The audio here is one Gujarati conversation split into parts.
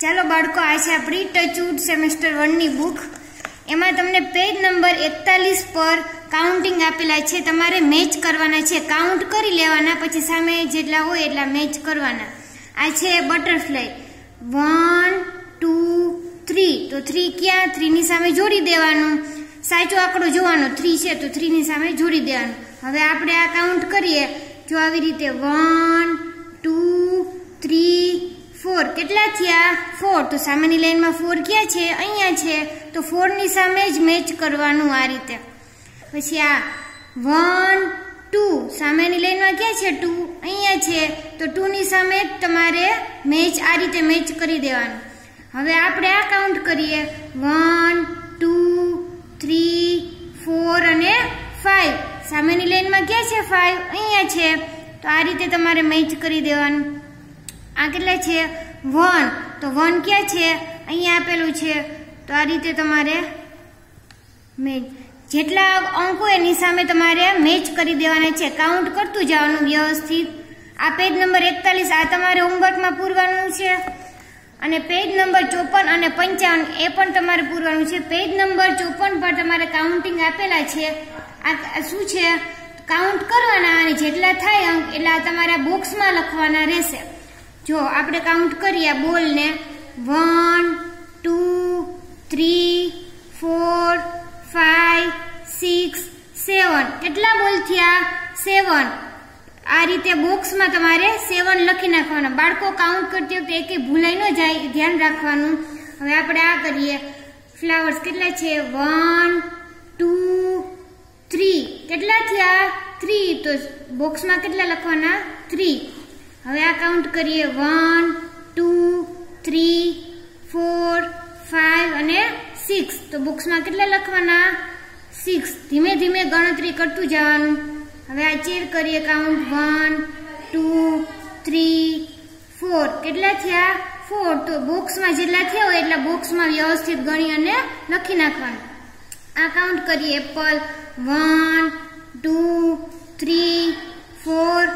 ચાલો બાળકો, આ છે આપણી ટચવુડ સેમેસ્ટર વનની બુક એમાં તમને પેજ નંબર એકતાલીસ પર કાઉન્ટિંગ આપેલા છે. તમારે મેચ કરવાના છે. કાઉન્ટ કરી લેવાના, પછી સામે જેટલા હોય એટલા મેચ કરવાના. આ છે બટરફ્લાય વન ટુ થ્રી તો થ્રી ક્યાં? થ્રીની સામે જોડી દેવાનું. સાચો આંકડો જોવાનો. થ્રી છે, તો થ્રીની સામે જોડી દેવાનું. હવે આપણે આ કાઉન્ટ કરીએ. જો આવી રીતે વન ટુ થ્રી ફોર કેટલા થયા? ફોર. તો સામેની લાઈનમાં ફોર ક્યાં છે? અહીંયા છે. તો ફોરની સામે જ મેચ કરવાનું આ રીતે. પછી આ વન, ટુ. સામેની લાઈનમાં ક્યાં છે? ટુ. અહીંયા છે. તો ટુની સામે જ તમારે મેચ આ રીતે મેચ કરી દેવાનું. હવે આપણે આ કાઉન્ટ કરીએ. વન, ટુ, થ્રી, ફોર અને ફાઇવ સામેની લાઈનમાં ક્યાં છે? ફાઇવ અહીંયા છે. તો આ રીતે તમારે મેચ કરી દેવાનું. આ કેટલા છે? વન. તો વન ક્યાં છે? અહીંયા આપેલું છે. તો આ રીતે તમારે મેચ જેટલા અંકો એની સામે તમારે મેચ કરી દેવાના છે. કાઉન્ટ કરતું જવાનું વ્યવસ્થિત. આ પેજ નંબર એકતાલીસ, આ તમારે હોમવર્કમાં પૂરવાનું છે. અને પેજ નંબર ચોપન અને પંચાવન, એ પણ તમારે પૂરવાનું છે. પેજ નંબર ચોપન પર તમારે કાઉન્ટિંગ આપેલા છે. આ શું છે? કાઉન્ટ કરવાના અને જેટલા થાય અંક, એટલા તમારા બોક્સમાં લખવાના રહેશે. જો આપણે કાઉન્ટ કરીએ બોલને one two three four five six seven કેટલા બોલ થયા? સેવન આ રીતે બોક્સમાં તમારે સેવન લખી નાખવાના. બાળકો કાઉન્ટ કરતી વખતે એકે ભૂલાઈ ન જાય. ધ્યાન રાખવાનું. હવે આપણે આ કરીએ. ફ્લાવર્સ કેટલા છે? વન ટુ થ્રી કેટલા થયા? થ્રી તો બોક્સમાં કેટલા લખવાના? થ્રી હવે આ કાઉન્ટ કરીએ. One two three four five અને સિક્સ તો બુક્સમાં કેટલા લખવાના? સિક્સ ધીમે ધીમે ગણતરી કરતું જવાનું. હવે આ ચેર કરીએ. Count one two three four કેટલા થયા? ફોર તો બોક્સમાં જેટલા થયા હોય એટલા બોક્સમાં વ્યવસ્થિત ગણી અને લખી નાખવાનું. આ કાઉન્ટ કરીએ. Apple one two three four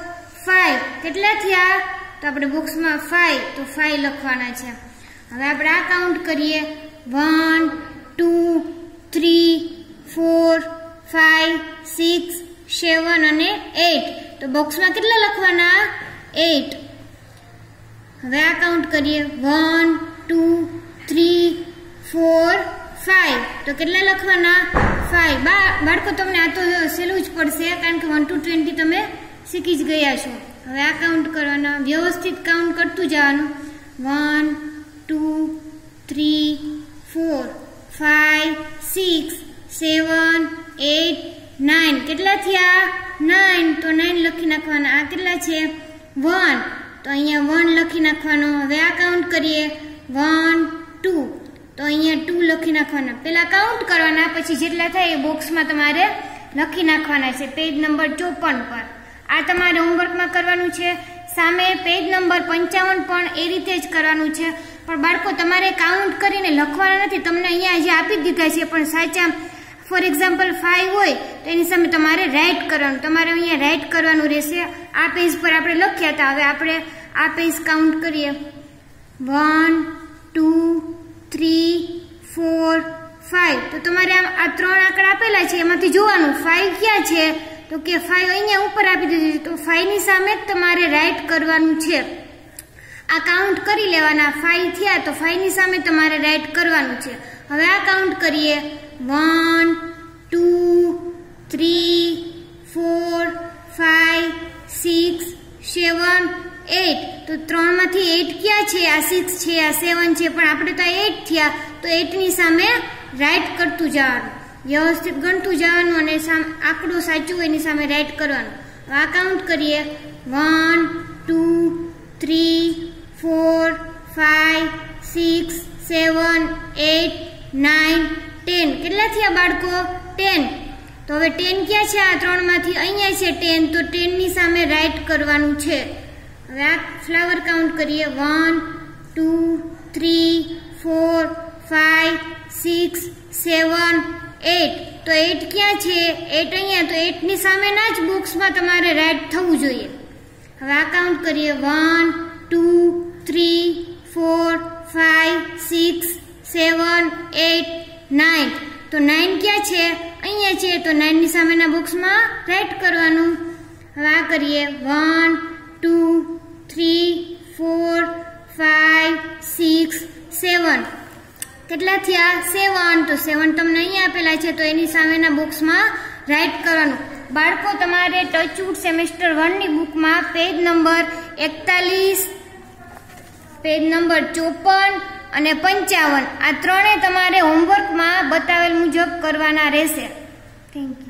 five કેટલા થયા? તો આપણે બોક્સમાં ફાઈવ તો ફાઈવ લખવાના છે. હવે આપણે આ કાઉન્ટ કરીએ. One two three four five six seven અને એટ તો બોક્સમાં કેટલા લખવાના? એટ હવે આ કાઉન્ટ કરીએ. One two three four five તો કેટલા લખવાના? ફાઈવ બાળકો, તમને આ તો સહેલું જ પડશે, કારણ કે વન ટુ ટ્વેન્ટી તમે શીખી જ ગયા છો. હવે આ કાઉન્ટ કરવાના. વ્યવસ્થિત કાઉન્ટ કરતું જવાનું. One two three four five six seven eight nine કેટલા થયા? નાઇન તો નાઇન લખી નાખવાના. આ કેટલા છે? વન તો અહીંયા વન લખી નાખવાનો. હવે આ કાઉન્ટ કરીએ. વન ટુ તો અહીંયા ટુ લખી નાખવાના. પહેલાં કાઉન્ટ કરવાના. પછી જેટલા થાય એ બોક્સમાં તમારે લખી નાખવાના છે. પેજ નંબર ચોપન પર. આ તમારે હોમવર્કમાં કરવાનું છે. સામે પેજ નંબર પંચાવન પણ એ રીતે જ કરવાનું છે. પણ બાળકો, તમારે કાઉન્ટ કરીને લખવાના નથી. તમને અહીંયા જે આપી દીધા છે, પણ સાચા ફોર એક્ઝામ્પલ ફાઈવ હોય, તો એની સામે તમારે રાઇટ કરવાનું. તમારે અહીંયા રાઇટ કરવાનું રહેશે. આ પેજ પર આપણે લખ્યા હતા. હવે આપણે આ પેજ કાઉન્ટ કરીએ. One two three four five તો તમારે આ ત્રણ આંકડા આપેલા છે. એમાંથી જોવાનું ફાઈવ ક્યાં છે? તો કે ફાઈવ અહીંયા ઉપર આપી દીધું છે તો ફાઈવની સામે જ તમારે રાઈટ કરવાનું છે. આ કાઉન્ટ કરી લેવાના. ફાઈવ થયા તો ફાઈવની સામે તમારે રાઈટ કરવાનું છે. હવે આ કાઉન્ટ કરીએ. One two three four five six seven eight તો ત્રણમાંથી એટ ક્યાં છે? આ સિક્સ છે, આ સેવન છે. પણ આપણે તો એટ થયા. તો એટની સામે રાઈટ કરતું જવાનું. વ્યવસ્થિત ગણતું જવાનું અને આંકડો સાચું એની સામે રાઈટ કરવાનું. આ કાઉન્ટ કરીએ. One two three four five six seven eight nine ten કેટલા થયા બાળકો? ટેન તો હવે ટેન ક્યાં છે? આ ત્રણમાંથી અહીંયા છે ટેન તો ટેનની સામે રાઈટ કરવાનું છે. હવે આ ફ્લાવર કાઉન્ટ કરીએ. One two three four five six seven eight તો એટ ક્યાં છે? એટ અહીંયા તો એટની સામેના જ બોક્સમાં તમારે રાઇટ થવું જોઈએ. હવે આ કાઉન્ટ કરીએ. One two three four five six seven eight nine તો નાઇન ક્યાં છે? અહીંયા છે. તો નાઇનની સામેના બોક્સમાં રાઈટ કરવાનું. હવે આ કરીએ. One two three four five six seven કેટલા થયા? સેવન તો સેવન તમને અહીંયા આપેલા છે, તો એની સામેના બુક્સમાં રાઇટ કરવાનું. બાળકો, તમારે ટચવુડ સેમેસ્ટર વનની બુકમાં પેજ નંબર એકતાલીસ પેજ નંબર ચોપન અને પંચાવન. આ ત્રણે તમારે હોમવર્કમાં બતાવેલ મુજબ કરવાના રહેશે. Thank you